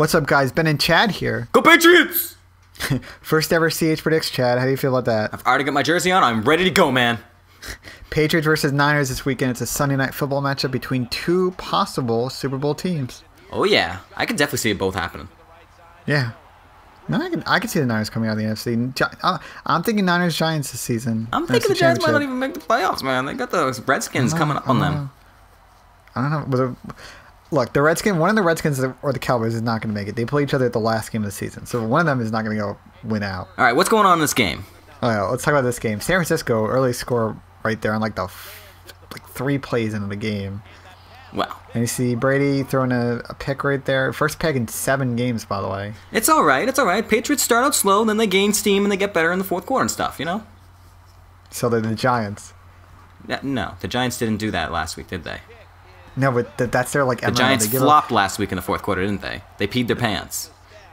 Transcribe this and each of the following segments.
What's up, guys? Ben and Chad here. Go Patriots! First ever CH predicts. Chad, how do you feel about that? I've already got my jersey on. I'm ready to go, man. Patriots versus Niners this weekend. It's a Sunday night football matchup between two possible Super Bowl teams. Oh yeah, I can definitely see it both happening. Yeah. No, I can I can see the Niners coming out of the NFC. Uh, I'm thinking Niners Giants this season. I'm thinking the Giants might not even make the playoffs, man. They got those Redskins coming up on them. I don't know. Look, the Redskins, one of the Redskins or the Cowboys is not going to make it. They play each other at the last game of the season, so one of them is not going to go win out. All right, what's going on in this game? Oh, all right, let's talk about this game. San Francisco early score right there on like the like three plays into the game, Wow. and you see Brady throwing a, a pick right there. First pick in seven games, by the way. it's all right. It's all right. Patriots start out slow, then they gain steam and they get better in the fourth quarter and stuff. You know? So they're the Giants. No, the Giants didn't do that last week, did they? No, but th- that's their like The Giants flopped last week in the fourth quarter, didn't they? They peed their pants.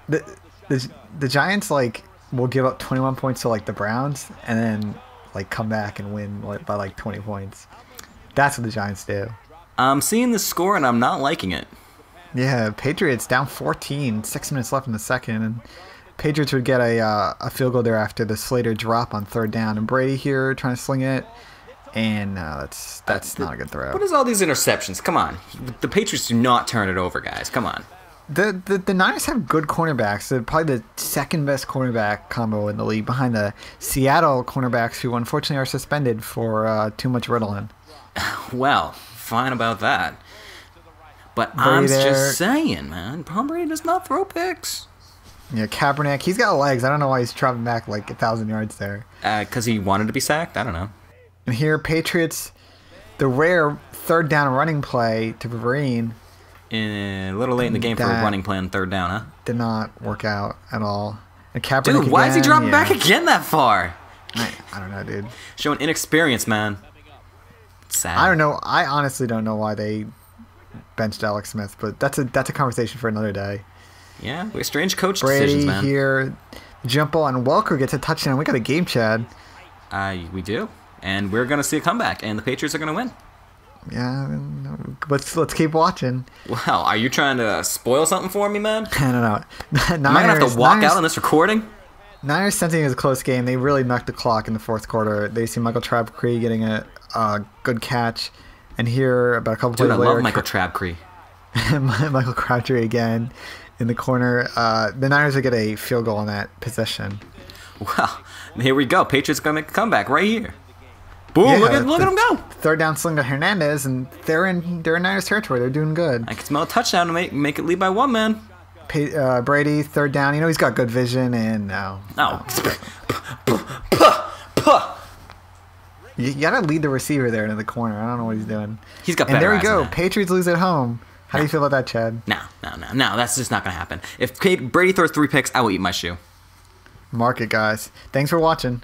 the, the the Giants like will give up 21 points to like the Browns and then like come back and win like, by like 20 points. That's what the Giants do. I'm seeing the score and I'm not liking it. Yeah, Patriots down 14, six minutes left in the second, and Patriots would get a uh, a field goal there after the Slater drop on third down, and Brady here trying to sling it, and no, that's that's uh, not a good throw. What is all these interceptions? Come on. The Patriots do not turn it over, guys. Come on. The, the the Niners have good cornerbacks. They're probably the second best cornerback combo in the league, behind the Seattle cornerbacks, who unfortunately are suspended for uh, too much Ritalin. Well, fine about that. But Brady I'm there. just saying, man. Tom Brady does not throw picks. Yeah, Kaepernick, he's got legs. I don't know why he's dropping back like a thousand yards there. Uh, because he wanted to be sacked? I don't know. And here, Patriots, the rare third down running play to Vereen a little late in the game for a running play on third down, huh? did not work out at all. And Kaepernick Dude, why is he dropping yeah. back again that far? I, I don't know, dude. Showing inexperience, man. Sad. I don't know. I honestly don't know why they benched Alex Smith, but that's a that's a conversation for another day. Yeah, we're strange coach Brady decisions, man. here, jump ball, and Welker gets a touchdown. We got a game, Chad. Uh, we do. And we're going to see a comeback, and the Patriots are going to win. Yeah, let's let's keep watching. Well, are you trying to spoil something for me, man? I don't know. Niners, Am I going to have to walk Niners, out on this recording? Niners sensing it was a close game. They really knocked the clock in the fourth quarter. They see Michael Crabtree getting a, a good catch, and here about a couple Dude, I plays later, love Michael Trabcree. Michael Crabtree again in the corner. Uh, the Niners would get a field goal on that possession. Well, here we go. Patriots gonna make a comeback right here. Boom! Yeah, look at look at the- them go. Third down sling to Hernandez, and they're in they're in Niners territory. They're doing good. I can smell a touchdown to make make it lead by one man. Pa- uh, Brady third down. You know he's got good vision, and no, No. you, you gotta lead the receiver there into the corner. I don't know what he's doing. He's got And better there we go. Patriots lose at home. How do you feel about that, Chad? No, no, no, no. That's just not gonna happen. If Brady throws three picks, I will eat my shoe. Mark it, guys. Thanks for watching.